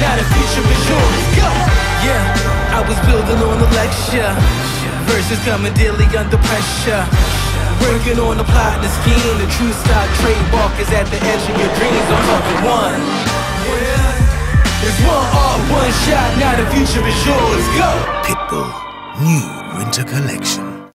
Now the future is yours. Go. Yeah, I was building on the lecture. Verses coming daily under pressure. Working on the plot and the scheme. The true stock trademark is at the edge of your dreams. I'm talking one. It's one off, one shot. Now the future is yours. Go. Pitbull, new winter collection.